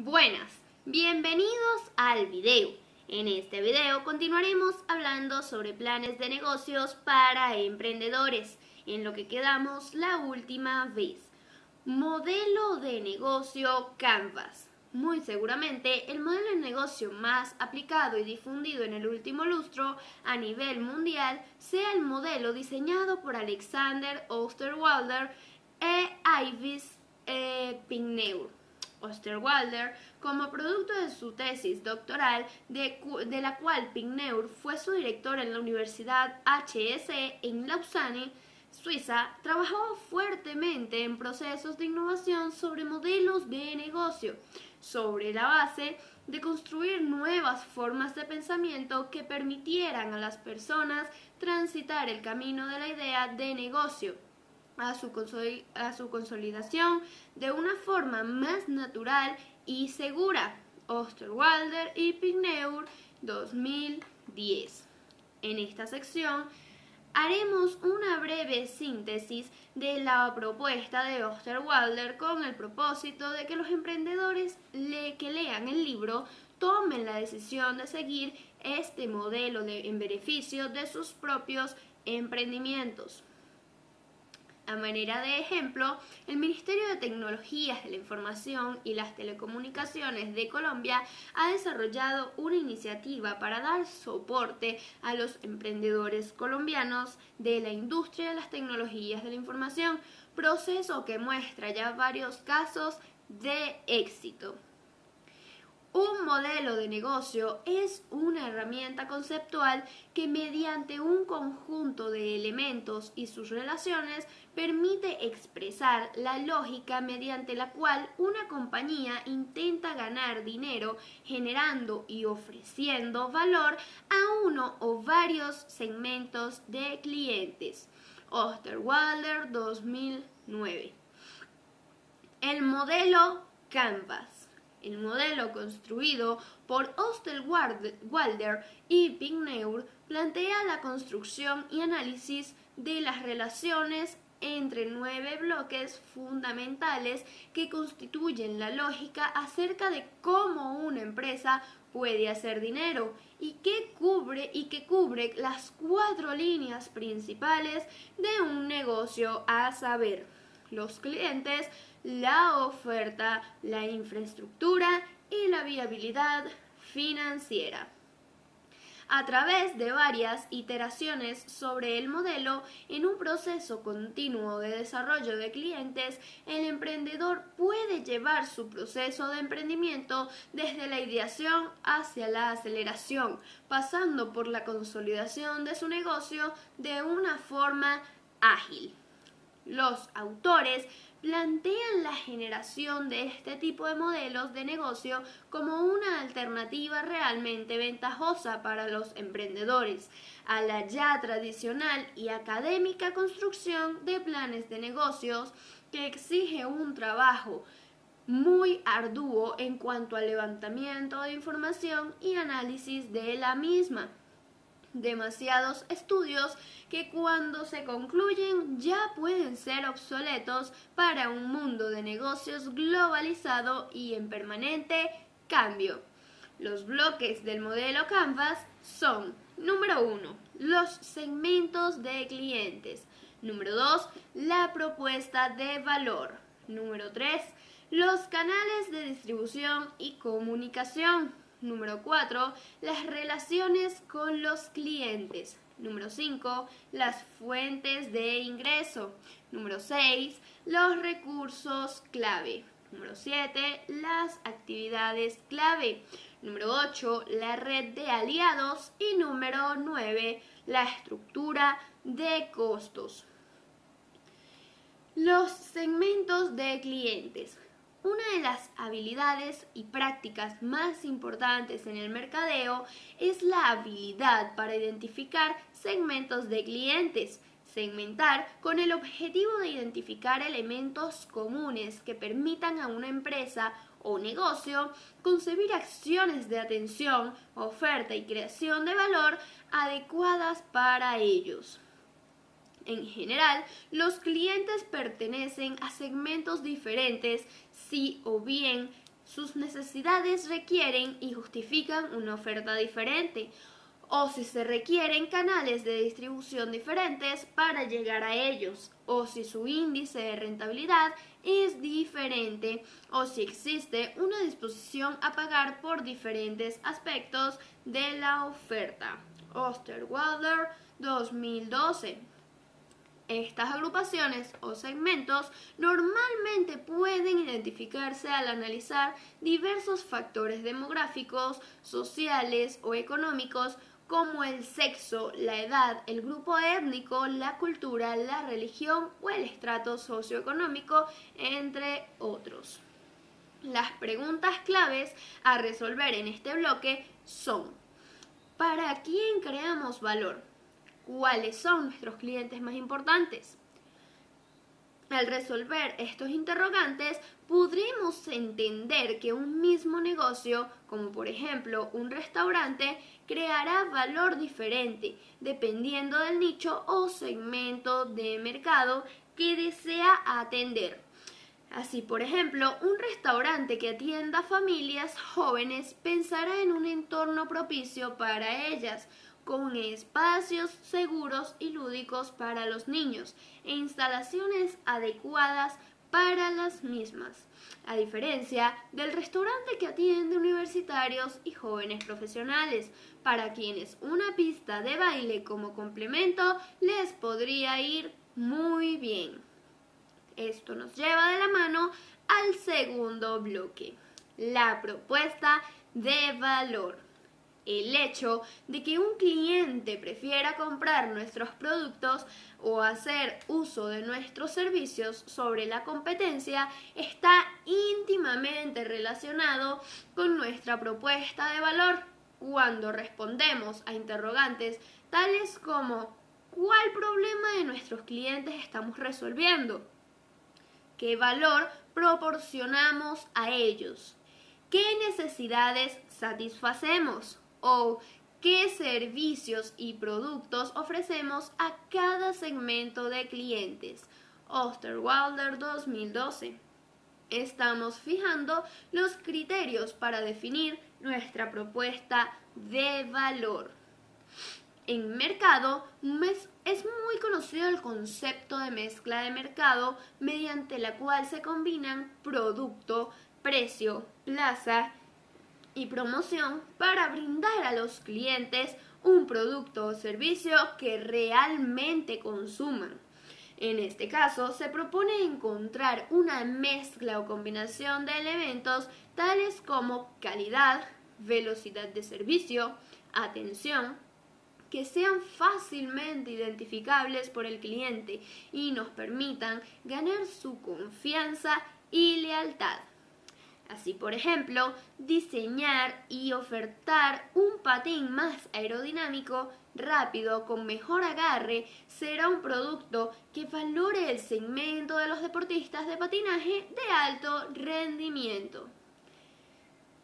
Buenas, bienvenidos al video. En este video continuaremos hablando sobre planes de negocios para emprendedores, en lo que quedamos la última vez. Modelo de negocio Canvas. Muy seguramente el modelo de negocio más aplicado y difundido en el último lustro a nivel mundial sea el modelo diseñado por Alexander Osterwalder e Ivis e. Pigneur Osterwalder como producto de su tesis doctoral, de, la cual Pigneur fue su director en la Universidad HSE en Lausanne, Suiza, trabajó fuertemente en procesos de innovación sobre modelos de negocio, sobre la base de construir nuevas formas de pensamiento que permitieran a las personas transitar el camino de la idea de negocio a su, a su consolidación de una forma más natural y segura. Osterwalder y Pigneur 2010. En esta sección haremos una breve síntesis de la propuesta de Osterwalder con el propósito de que los emprendedores que lean el libro tomen la decisión de seguir este modelo en beneficio de sus propios emprendimientos. A manera de ejemplo, el Ministerio de Tecnologías de la Información y las Telecomunicaciones de Colombia ha desarrollado una iniciativa para dar soporte a los emprendedores colombianos de la industria de las tecnologías de la información, proceso que muestra ya varios casos de éxito. Un modelo de negocio es una herramienta conceptual que mediante un conjunto de elementos y sus relaciones permite expresar la lógica mediante la cual una compañía intenta ganar dinero generando y ofreciendo valor a uno o varios segmentos de clientes. Osterwalder 2009. El modelo Canvas el modelo construido por Osterwalder y Pigneur plantea la construcción y análisis de las relaciones entre nueve bloques fundamentales que constituyen la lógica acerca de cómo una empresa puede hacer dinero y que cubre y que cubre las cuatro líneas principales de un negocio a saber los clientes, la oferta, la infraestructura y la viabilidad financiera. A través de varias iteraciones sobre el modelo, en un proceso continuo de desarrollo de clientes, el emprendedor puede llevar su proceso de emprendimiento desde la ideación hacia la aceleración, pasando por la consolidación de su negocio de una forma ágil. Los autores plantean la generación de este tipo de modelos de negocio como una alternativa realmente ventajosa para los emprendedores a la ya tradicional y académica construcción de planes de negocios que exige un trabajo muy arduo en cuanto al levantamiento de información y análisis de la misma demasiados estudios que cuando se concluyen ya pueden ser obsoletos para un mundo de negocios globalizado y en permanente cambio. Los bloques del modelo Canvas son, número 1, los segmentos de clientes. Número 2, la propuesta de valor. Número 3, los canales de distribución y comunicación. Número 4. Las relaciones con los clientes. Número 5. Las fuentes de ingreso. Número 6. Los recursos clave. Número 7. Las actividades clave. Número 8. La red de aliados. Y número 9. La estructura de costos. Los segmentos de clientes. Una de las habilidades y prácticas más importantes en el mercadeo es la habilidad para identificar segmentos de clientes, segmentar con el objetivo de identificar elementos comunes que permitan a una empresa o negocio concebir acciones de atención, oferta y creación de valor adecuadas para ellos. En general, los clientes pertenecen a segmentos diferentes si o bien sus necesidades requieren y justifican una oferta diferente, o si se requieren canales de distribución diferentes para llegar a ellos, o si su índice de rentabilidad es diferente, o si existe una disposición a pagar por diferentes aspectos de la oferta. Osterwalder 2012 estas agrupaciones o segmentos normalmente pueden identificarse al analizar diversos factores demográficos, sociales o económicos como el sexo, la edad, el grupo étnico, la cultura, la religión o el estrato socioeconómico, entre otros. Las preguntas claves a resolver en este bloque son ¿Para quién creamos valor? Cuáles son nuestros clientes más importantes. Al resolver estos interrogantes, podremos entender que un mismo negocio, como por ejemplo un restaurante, creará valor diferente dependiendo del nicho o segmento de mercado que desea atender. Así, por ejemplo, un restaurante que atienda familias jóvenes pensará en un entorno propicio para ellas, con espacios seguros y lúdicos para los niños e instalaciones adecuadas para las mismas, a diferencia del restaurante que atiende universitarios y jóvenes profesionales, para quienes una pista de baile como complemento les podría ir muy bien. Esto nos lleva de la mano al segundo bloque, la propuesta de valor el hecho de que un cliente prefiera comprar nuestros productos o hacer uso de nuestros servicios sobre la competencia está íntimamente relacionado con nuestra propuesta de valor. Cuando respondemos a interrogantes tales como ¿cuál problema de nuestros clientes estamos resolviendo? ¿Qué valor proporcionamos a ellos? ¿Qué necesidades satisfacemos? O qué servicios y productos ofrecemos a cada segmento de clientes. Osterwalder 2012. Estamos fijando los criterios para definir nuestra propuesta de valor. En mercado es muy conocido el concepto de mezcla de mercado mediante la cual se combinan producto, precio, plaza y promoción para brindar a los clientes un producto o servicio que realmente consuman. En este caso, se propone encontrar una mezcla o combinación de elementos tales como calidad, velocidad de servicio, atención, que sean fácilmente identificables por el cliente y nos permitan ganar su confianza y lealtad. Así, por ejemplo, diseñar y ofertar un patín más aerodinámico, rápido, con mejor agarre, será un producto que valore el segmento de los deportistas de patinaje de alto rendimiento.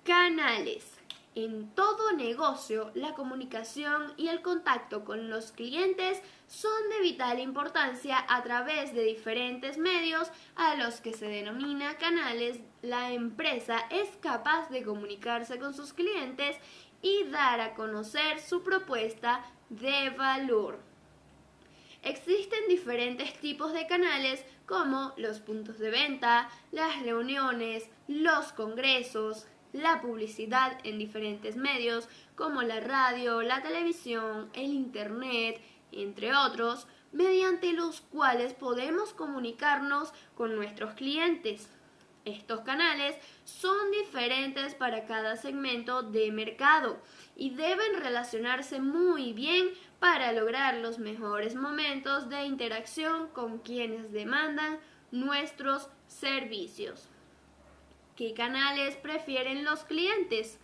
Canales. En todo negocio, la comunicación y el contacto con los clientes son de vital importancia a través de diferentes medios a los que se denomina canales. La empresa es capaz de comunicarse con sus clientes y dar a conocer su propuesta de valor. Existen diferentes tipos de canales como los puntos de venta, las reuniones, los congresos, la publicidad en diferentes medios como la radio, la televisión, el Internet, entre otros, mediante los cuales podemos comunicarnos con nuestros clientes. Estos canales son diferentes para cada segmento de mercado y deben relacionarse muy bien para lograr los mejores momentos de interacción con quienes demandan nuestros servicios. ¿Qué canales prefieren los clientes?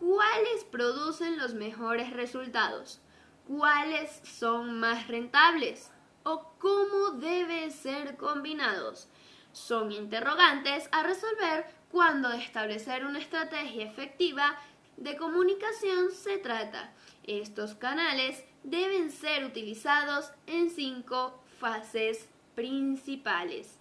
¿Cuáles producen los mejores resultados? ¿Cuáles son más rentables? ¿O cómo deben ser combinados? Son interrogantes a resolver cuando establecer una estrategia efectiva de comunicación se trata. Estos canales deben ser utilizados en cinco fases principales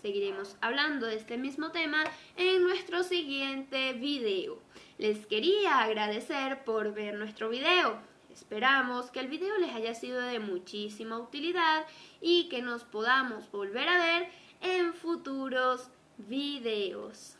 seguiremos hablando de este mismo tema en nuestro siguiente video. Les quería agradecer por ver nuestro video. Esperamos que el video les haya sido de muchísima utilidad y que nos podamos volver a ver en futuros videos.